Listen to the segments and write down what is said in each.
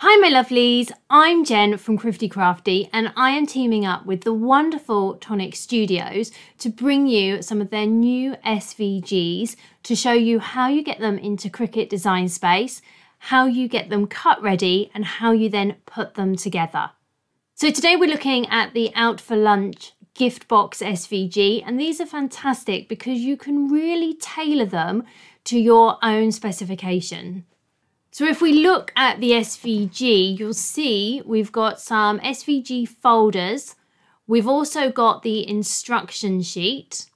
Hi my lovelies, I'm Jen from Crifty Crafty and I am teaming up with the wonderful Tonic Studios to bring you some of their new SVGs to show you how you get them into Cricut Design Space, how you get them cut ready and how you then put them together. So today we're looking at the Out for Lunch gift box SVG and these are fantastic because you can really tailor them to your own specification. So if we look at the SVG, you'll see we've got some SVG folders. We've also got the instruction sheet.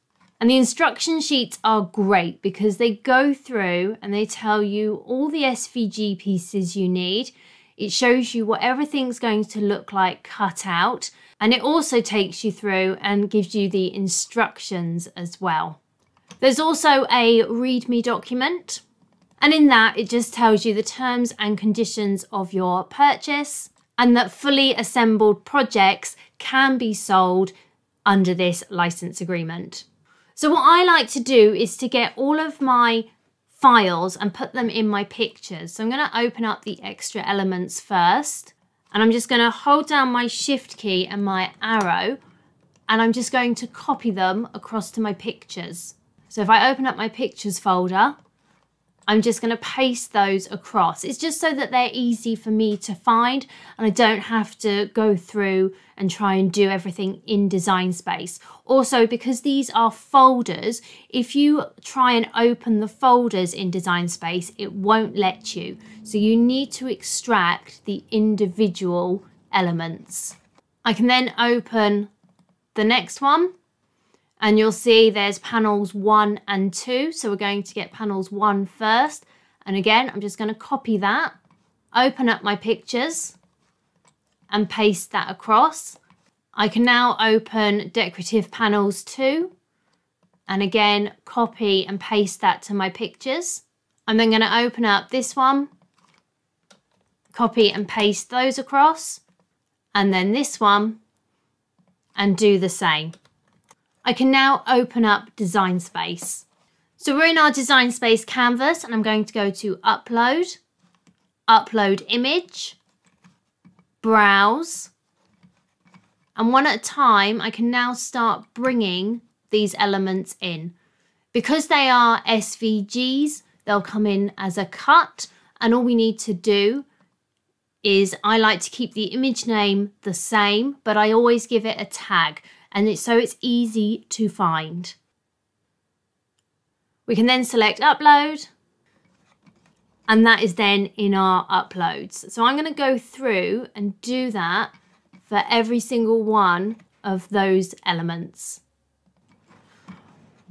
And the instruction sheets are great because they go through and they tell you all the SVG pieces you need. It shows you what everything's going to look like cut out. And it also takes you through and gives you the instructions as well. There's also a README document and in that, it just tells you the terms and conditions of your purchase and that fully assembled projects can be sold under this license agreement. So what I like to do is to get all of my files and put them in my pictures. So I'm going to open up the extra elements first and I'm just going to hold down my shift key and my arrow and I'm just going to copy them across to my pictures. So if I open up my pictures folder, I'm just going to paste those across. It's just so that they're easy for me to find and I don't have to go through and try and do everything in design space. Also, because these are folders, if you try and open the folders in design space, it won't let you. So you need to extract the individual elements. I can then open the next one and you'll see there's panels one and two. So we're going to get panels one first. And again, I'm just going to copy that, open up my pictures and paste that across. I can now open decorative panels two and again, copy and paste that to my pictures. I'm then going to open up this one, copy and paste those across, and then this one, and do the same. I can now open up Design Space. So we're in our Design Space canvas and I'm going to go to Upload, Upload Image, Browse, and one at a time I can now start bringing these elements in. Because they are SVGs, they'll come in as a cut and all we need to do is I like to keep the image name the same, but I always give it a tag and it's, so it's easy to find. We can then select upload and that is then in our uploads. So I'm going to go through and do that for every single one of those elements.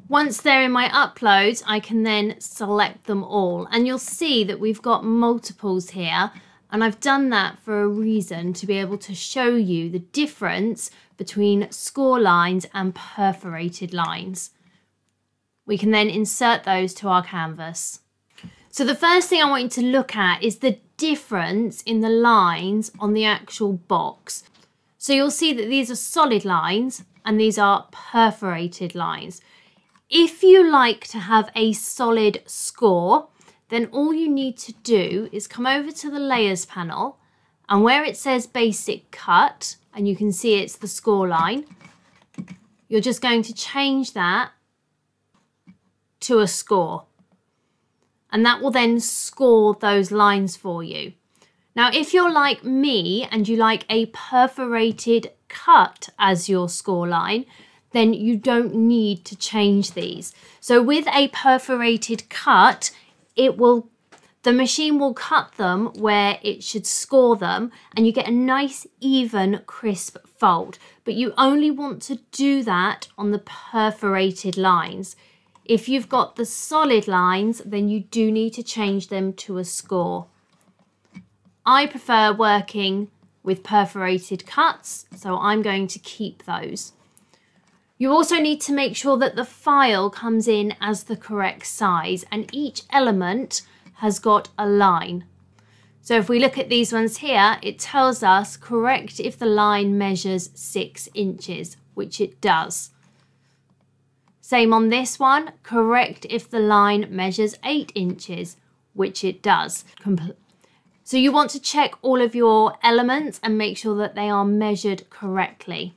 Once they're in my uploads, I can then select them all. And you'll see that we've got multiples here. And I've done that for a reason to be able to show you the difference between score lines and perforated lines. We can then insert those to our canvas. So the first thing I want you to look at is the difference in the lines on the actual box. So you'll see that these are solid lines and these are perforated lines. If you like to have a solid score, then all you need to do is come over to the layers panel and where it says basic cut, and you can see it's the score line, you're just going to change that to a score. And that will then score those lines for you. Now, if you're like me and you like a perforated cut as your score line, then you don't need to change these. So with a perforated cut, it will the machine will cut them where it should score them and you get a nice even crisp fold. But you only want to do that on the perforated lines. If you've got the solid lines, then you do need to change them to a score. I prefer working with perforated cuts, so I'm going to keep those. You also need to make sure that the file comes in as the correct size and each element has got a line. So if we look at these ones here, it tells us correct if the line measures six inches, which it does. Same on this one, correct if the line measures eight inches, which it does. So you want to check all of your elements and make sure that they are measured correctly.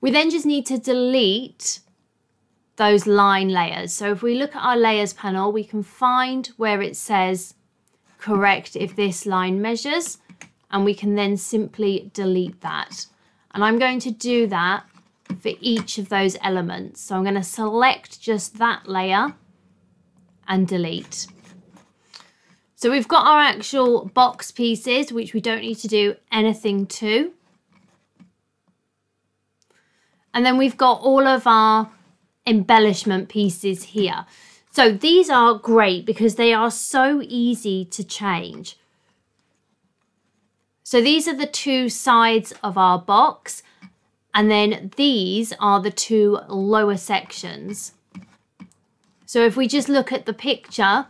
We then just need to delete those line layers. So if we look at our layers panel, we can find where it says correct if this line measures, and we can then simply delete that. And I'm going to do that for each of those elements. So I'm going to select just that layer and delete. So we've got our actual box pieces, which we don't need to do anything to. And then we've got all of our embellishment pieces here. So these are great because they are so easy to change. So these are the two sides of our box and then these are the two lower sections. So if we just look at the picture,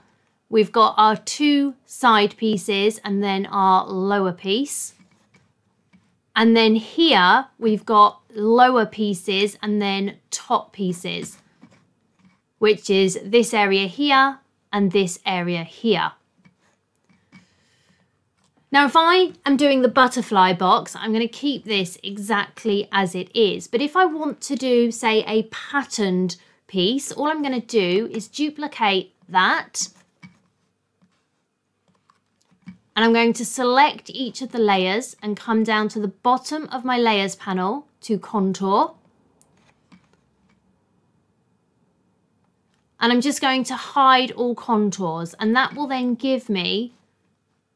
we've got our two side pieces and then our lower piece. And then here we've got lower pieces and then top pieces, which is this area here and this area here. Now, if I am doing the butterfly box, I'm going to keep this exactly as it is. But if I want to do, say, a patterned piece, all I'm going to do is duplicate that. And I'm going to select each of the layers and come down to the bottom of my layers panel to contour. And I'm just going to hide all contours and that will then give me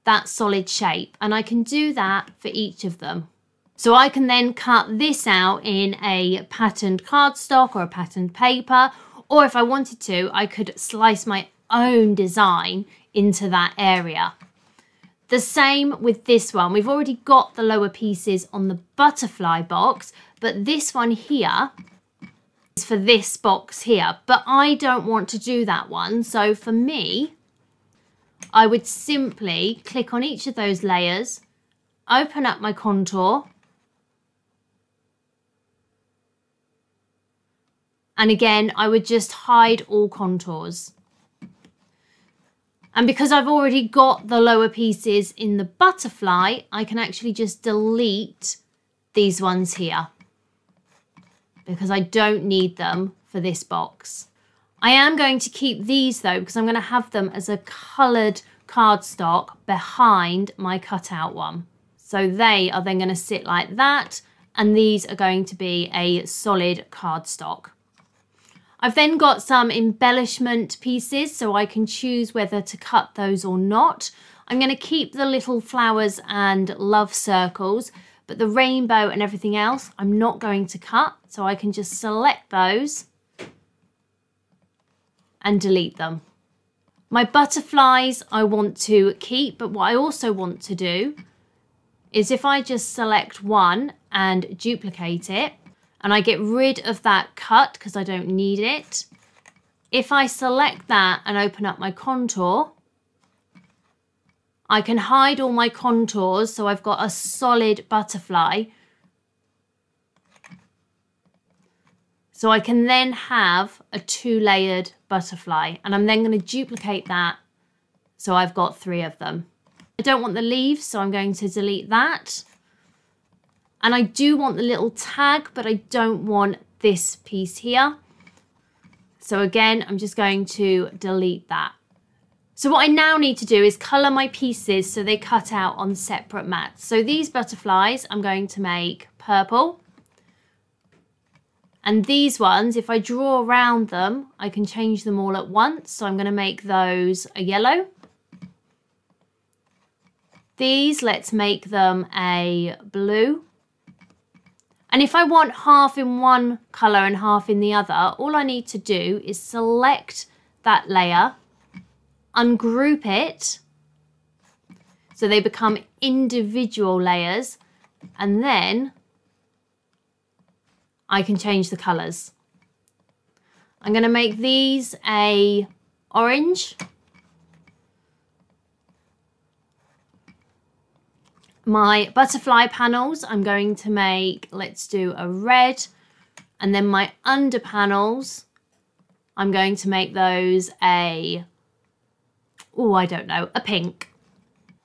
that solid shape. And I can do that for each of them. So I can then cut this out in a patterned cardstock or a patterned paper, or if I wanted to, I could slice my own design into that area. The same with this one. We've already got the lower pieces on the butterfly box, but this one here is for this box here, but I don't want to do that one. So for me, I would simply click on each of those layers, open up my contour, and again, I would just hide all contours. And because I've already got the lower pieces in the butterfly, I can actually just delete these ones here because I don't need them for this box. I am going to keep these though because I'm going to have them as a coloured cardstock behind my cutout one. So they are then going to sit like that and these are going to be a solid cardstock. I've then got some embellishment pieces so I can choose whether to cut those or not. I'm going to keep the little flowers and love circles but the rainbow and everything else I'm not going to cut so I can just select those and delete them. My butterflies I want to keep, but what I also want to do is if I just select one and duplicate it, and I get rid of that cut because I don't need it, if I select that and open up my contour, I can hide all my contours so I've got a solid butterfly So I can then have a two layered butterfly and I'm then going to duplicate that so I've got three of them. I don't want the leaves so I'm going to delete that. And I do want the little tag but I don't want this piece here. So again I'm just going to delete that. So what I now need to do is colour my pieces so they cut out on separate mats. So these butterflies I'm going to make purple. And these ones, if I draw around them, I can change them all at once. So I'm going to make those a yellow. These, let's make them a blue. And if I want half in one colour and half in the other, all I need to do is select that layer, ungroup it, so they become individual layers, and then I can change the colours. I'm going to make these a orange. My butterfly panels, I'm going to make, let's do a red. And then my under panels, I'm going to make those a, oh, I don't know, a pink.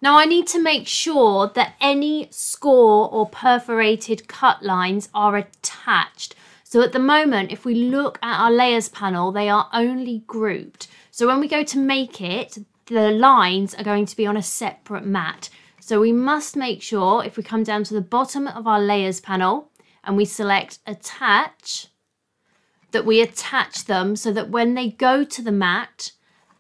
Now I need to make sure that any score or perforated cut lines are attached. So at the moment, if we look at our layers panel, they are only grouped. So when we go to make it, the lines are going to be on a separate mat. So we must make sure if we come down to the bottom of our layers panel and we select attach, that we attach them so that when they go to the mat,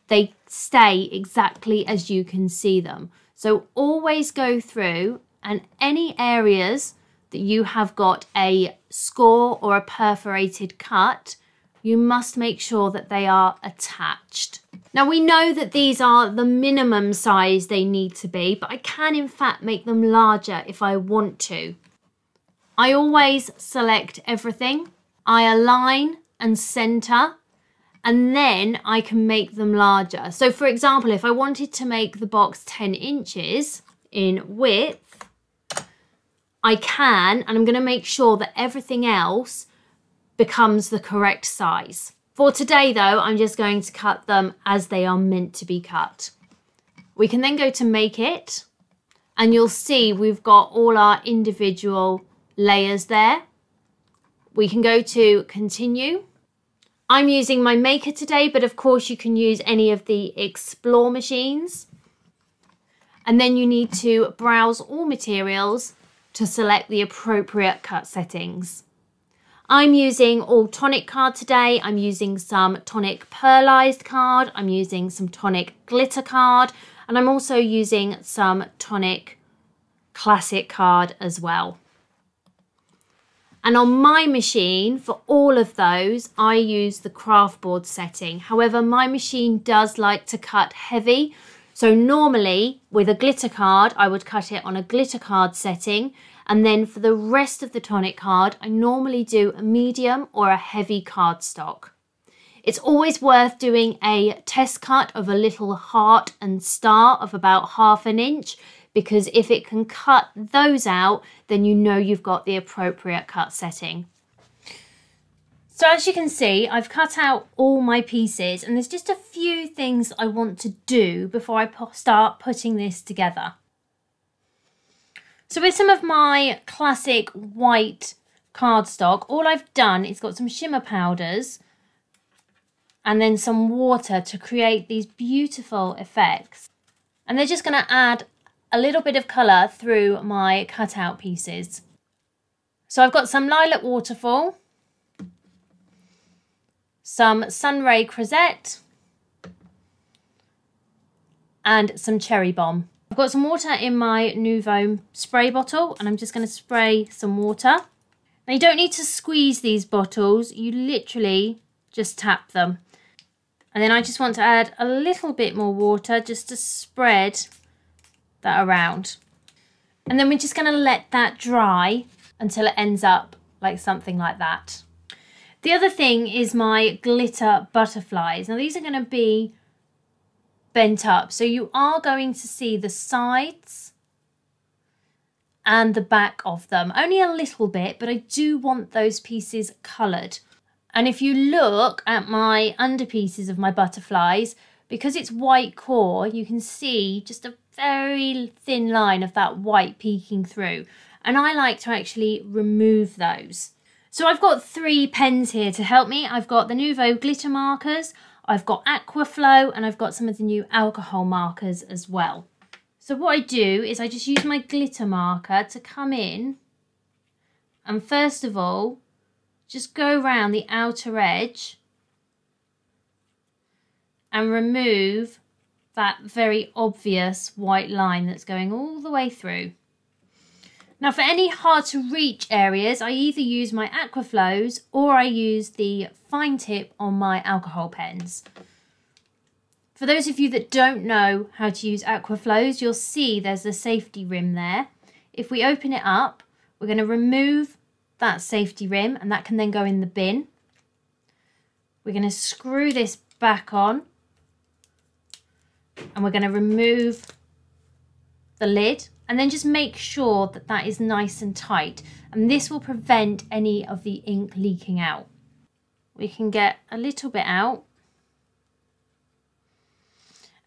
they stay exactly as you can see them. So always go through and any areas that you have got a score or a perforated cut, you must make sure that they are attached. Now we know that these are the minimum size they need to be, but I can in fact make them larger if I want to. I always select everything. I align and center and then I can make them larger. So for example, if I wanted to make the box 10 inches in width, I can, and I'm gonna make sure that everything else becomes the correct size. For today though, I'm just going to cut them as they are meant to be cut. We can then go to make it and you'll see we've got all our individual layers there. We can go to continue I'm using my maker today, but of course you can use any of the explore machines. And then you need to browse all materials to select the appropriate cut settings. I'm using all tonic card today. I'm using some tonic pearlized card. I'm using some tonic glitter card. And I'm also using some tonic classic card as well. And on my machine, for all of those, I use the craft board setting. However, my machine does like to cut heavy. So normally with a glitter card, I would cut it on a glitter card setting. And then for the rest of the tonic card, I normally do a medium or a heavy cardstock. It's always worth doing a test cut of a little heart and star of about half an inch because if it can cut those out, then you know you've got the appropriate cut setting. So as you can see, I've cut out all my pieces and there's just a few things I want to do before I start putting this together. So with some of my classic white cardstock, all I've done is got some shimmer powders and then some water to create these beautiful effects. And they're just going to add a little bit of colour through my cutout pieces. So I've got some Lilac Waterfall, some Sunray Crozette, and some Cherry Bomb. I've got some water in my Nuvo spray bottle and I'm just going to spray some water. Now you don't need to squeeze these bottles, you literally just tap them. And then I just want to add a little bit more water just to spread that around. And then we're just going to let that dry until it ends up like something like that. The other thing is my glitter butterflies. Now these are going to be bent up. So you are going to see the sides and the back of them. Only a little bit, but I do want those pieces coloured. And if you look at my underpieces of my butterflies, because it's white core, you can see just a very thin line of that white peeking through. And I like to actually remove those. So I've got three pens here to help me. I've got the Nuvo glitter markers, I've got Aquaflow, and I've got some of the new alcohol markers as well. So what I do is I just use my glitter marker to come in and first of all, just go around the outer edge and remove that very obvious white line that's going all the way through. Now for any hard to reach areas, I either use my Aquaflows or I use the fine tip on my alcohol pens. For those of you that don't know how to use Aquaflows, you'll see there's a safety rim there. If we open it up, we're going to remove that safety rim and that can then go in the bin. We're going to screw this back on and we're going to remove the lid and then just make sure that that is nice and tight and this will prevent any of the ink leaking out. We can get a little bit out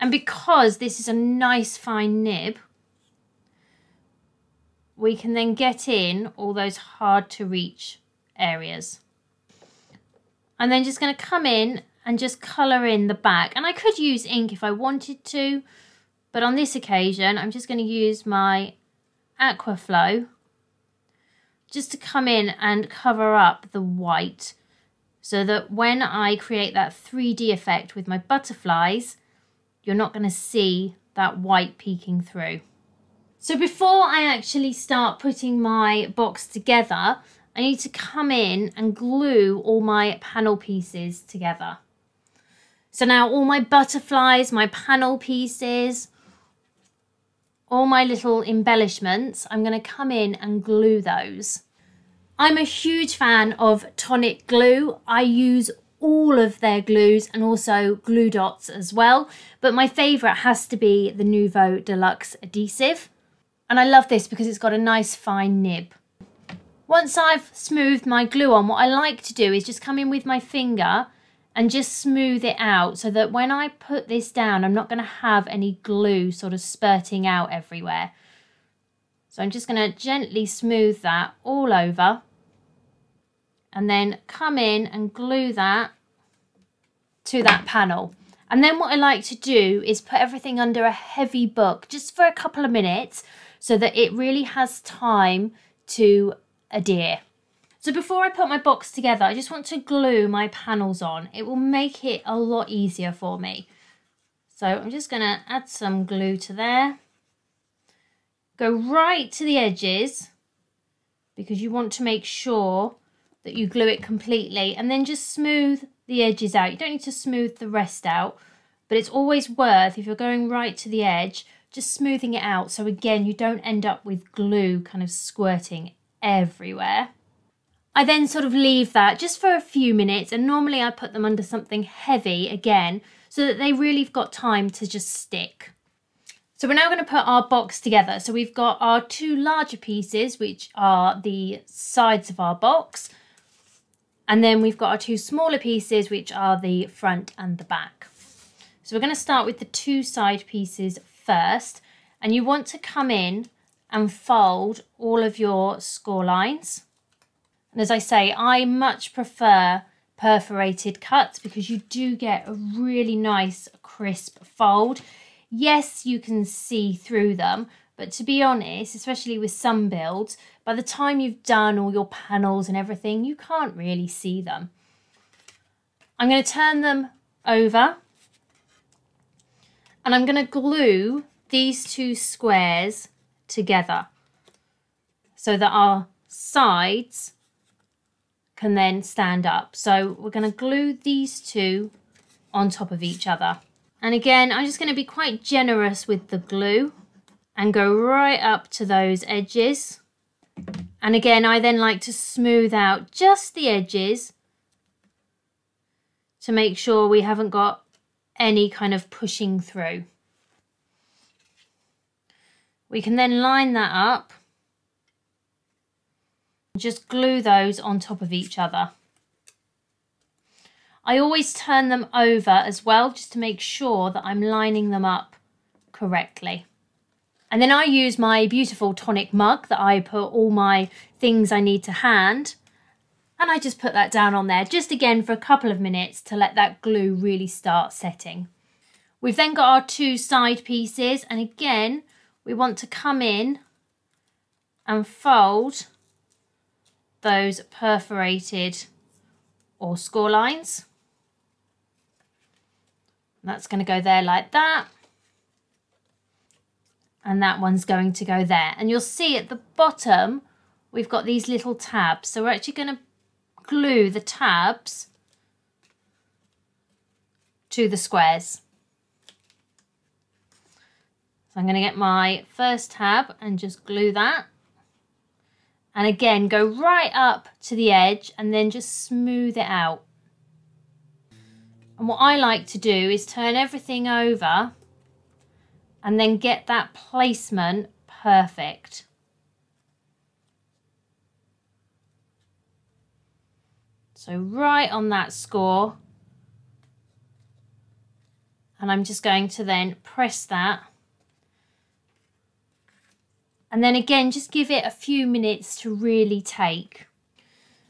And because this is a nice fine nib, we can then get in all those hard to reach areas. I'm then just going to come in and just colour in the back. And I could use ink if I wanted to, but on this occasion, I'm just going to use my Aquaflow just to come in and cover up the white so that when I create that 3D effect with my butterflies, you're not going to see that white peeking through. So before I actually start putting my box together, I need to come in and glue all my panel pieces together. So now all my butterflies, my panel pieces, all my little embellishments, I'm going to come in and glue those. I'm a huge fan of Tonic Glue. I use all of their glues and also glue dots as well. But my favourite has to be the Nuvo Deluxe Adhesive. And I love this because it's got a nice fine nib. Once I've smoothed my glue on, what I like to do is just come in with my finger and just smooth it out so that when I put this down, I'm not going to have any glue sort of spurting out everywhere. So I'm just going to gently smooth that all over and then come in and glue that to that panel. And then what I like to do is put everything under a heavy book just for a couple of minutes so that it really has time to adhere. So before I put my box together, I just want to glue my panels on. It will make it a lot easier for me. So I'm just going to add some glue to there. Go right to the edges because you want to make sure that you glue it completely and then just smooth the edges out. You don't need to smooth the rest out, but it's always worth, if you're going right to the edge, just smoothing it out so again you don't end up with glue kind of squirting everywhere. I then sort of leave that just for a few minutes and normally I put them under something heavy again so that they really have got time to just stick. So we're now going to put our box together. So we've got our two larger pieces which are the sides of our box and then we've got our two smaller pieces which are the front and the back. So we're going to start with the two side pieces first and you want to come in and fold all of your score lines. And as I say, I much prefer perforated cuts because you do get a really nice crisp fold. Yes, you can see through them, but to be honest, especially with some builds, by the time you've done all your panels and everything, you can't really see them. I'm going to turn them over and I'm going to glue these two squares together so that our sides can then stand up. So we're going to glue these two on top of each other. And again, I'm just going to be quite generous with the glue and go right up to those edges. And again, I then like to smooth out just the edges to make sure we haven't got any kind of pushing through. We can then line that up. Just glue those on top of each other. I always turn them over as well just to make sure that I'm lining them up correctly. And then I use my beautiful tonic mug that I put all my things I need to hand and I just put that down on there just again for a couple of minutes to let that glue really start setting. We've then got our two side pieces and again we want to come in and fold those perforated or score lines. That's going to go there like that. And that one's going to go there. And you'll see at the bottom, we've got these little tabs. So we're actually going to glue the tabs to the squares. So I'm going to get my first tab and just glue that. And again, go right up to the edge and then just smooth it out. And what I like to do is turn everything over and then get that placement perfect. So right on that score And I'm just going to then press that. And then again, just give it a few minutes to really take.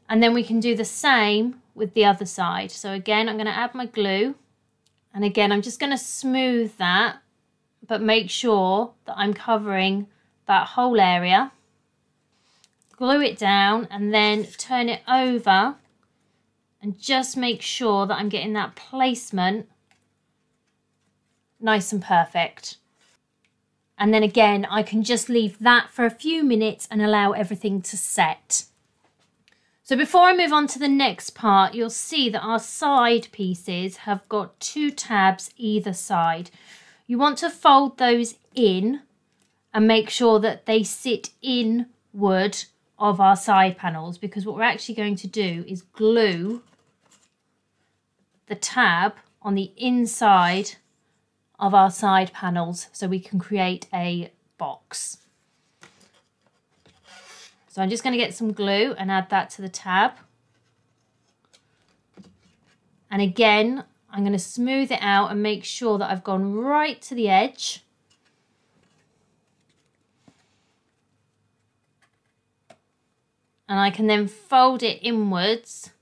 And then we can do the same with the other side. So again, I'm going to add my glue. And again, I'm just going to smooth that, but make sure that I'm covering that whole area. Glue it down and then turn it over and just make sure that I'm getting that placement nice and perfect. And then again, I can just leave that for a few minutes and allow everything to set. So before I move on to the next part, you'll see that our side pieces have got two tabs either side. You want to fold those in and make sure that they sit inward of our side panels because what we're actually going to do is glue the tab on the inside of our side panels so we can create a box. So I'm just going to get some glue and add that to the tab. And again, I'm going to smooth it out and make sure that I've gone right to the edge. And I can then fold it inwards.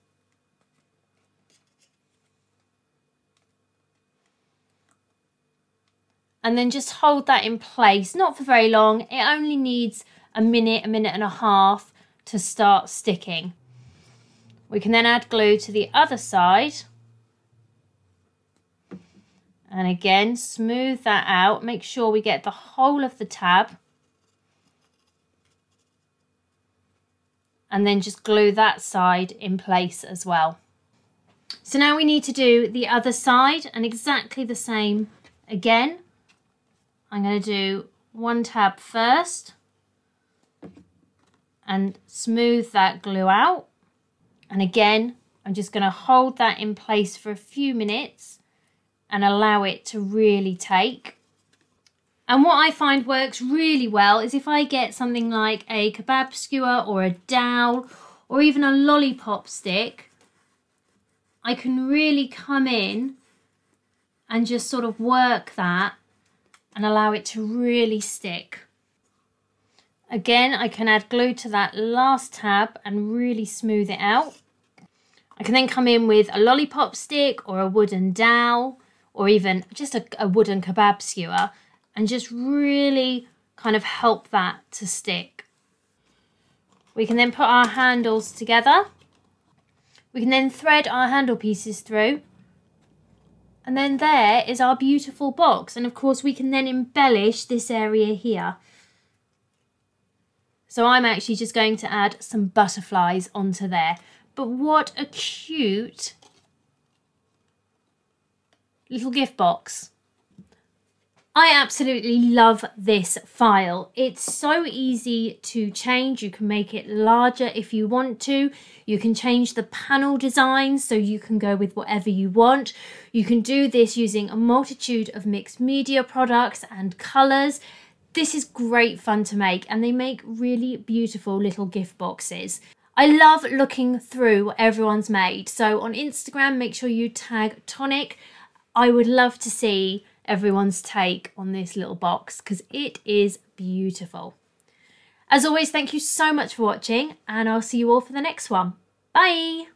And then just hold that in place, not for very long. It only needs a minute, a minute and a half to start sticking. We can then add glue to the other side. And again, smooth that out. Make sure we get the whole of the tab. And then just glue that side in place as well. So now we need to do the other side and exactly the same again. I'm going to do one tab first and smooth that glue out. And again, I'm just going to hold that in place for a few minutes and allow it to really take. And what I find works really well is if I get something like a kebab skewer or a dowel or even a lollipop stick, I can really come in and just sort of work that and allow it to really stick. Again, I can add glue to that last tab and really smooth it out. I can then come in with a lollipop stick or a wooden dowel or even just a, a wooden kebab skewer and just really kind of help that to stick. We can then put our handles together. We can then thread our handle pieces through. And then there is our beautiful box. And of course we can then embellish this area here. So I'm actually just going to add some butterflies onto there. But what a cute little gift box. I absolutely love this file. It's so easy to change. You can make it larger if you want to. You can change the panel design so you can go with whatever you want. You can do this using a multitude of mixed media products and colours. This is great fun to make and they make really beautiful little gift boxes. I love looking through what everyone's made. So on Instagram, make sure you tag Tonic. I would love to see everyone's take on this little box because it is beautiful. As always, thank you so much for watching and I'll see you all for the next one. Bye!